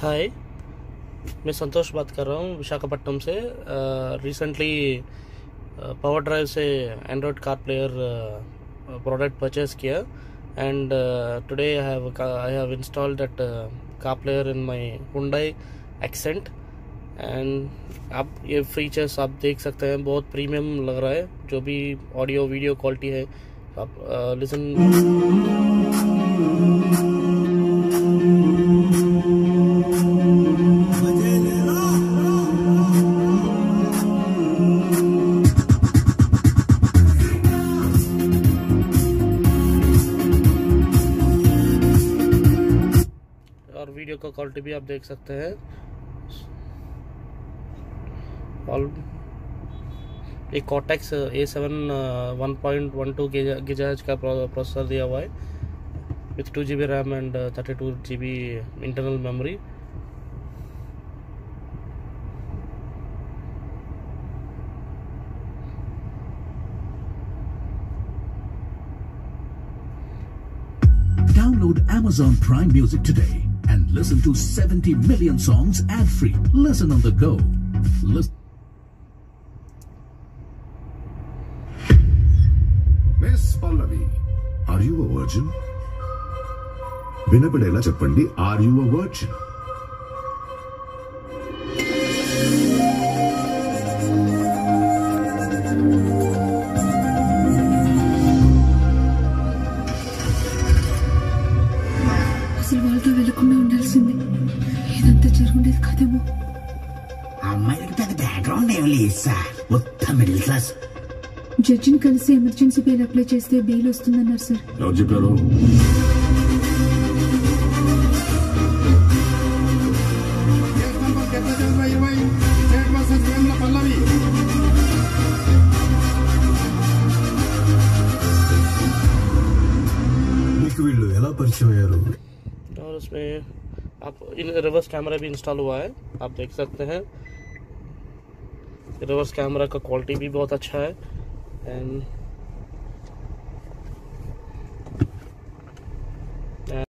हाय मैं संतोष बात कर रहा हूँ विशाखापट्टनम से। रिसेंटली पावर ड्राइव से android car player product purchase किया। And today I have I have installed that car player in my Hyundai Accent and आप ये फीचर्स आप देख सकते हैं, बहुत प्रीमियम लग रहा है। जो भी ऑडियो वीडियो क्वालिटी है, आप लिसन का क्वालिटी भी आप देख सकते हैं। एक Cortex A seven one point one two गिजाज का प्रोसेसर दिया हुआ है। With two G B RAM and thirty two G B internal memory Download Amazon Prime Music today and listen to 70 million songs ad free. Listen on the go. Listen. Miss Pallavi are you a virgin వినపడేలా చెప్పండి are you a virgin వాళ్ళతో వెళ్ళకుండా ఉండాల్సింది. ఇదంతా జరుగుండేది కాదేమో. అమ్మాయికి పెద్ద background ఏం లేదు సార్. మొత్తం మిడిల్ క్లాస్ జడ్జిని కలిసి ఎమర్జెన్సీ బెయిల్ అప్లై చేస్తే బెయిల్ వస్తుందన్నారు సార్. ఎవరు చెప్పారు? వీళ్ళు ఎలా పరిచయం అయ్యారు? और उसमें आप इन रिवर्स कैमरा भी इंस्टॉल हुआ है, आप देख सकते हैं। रिवर्स कैमरा का क्वालिटी भी बहुत अच्छा है। एंड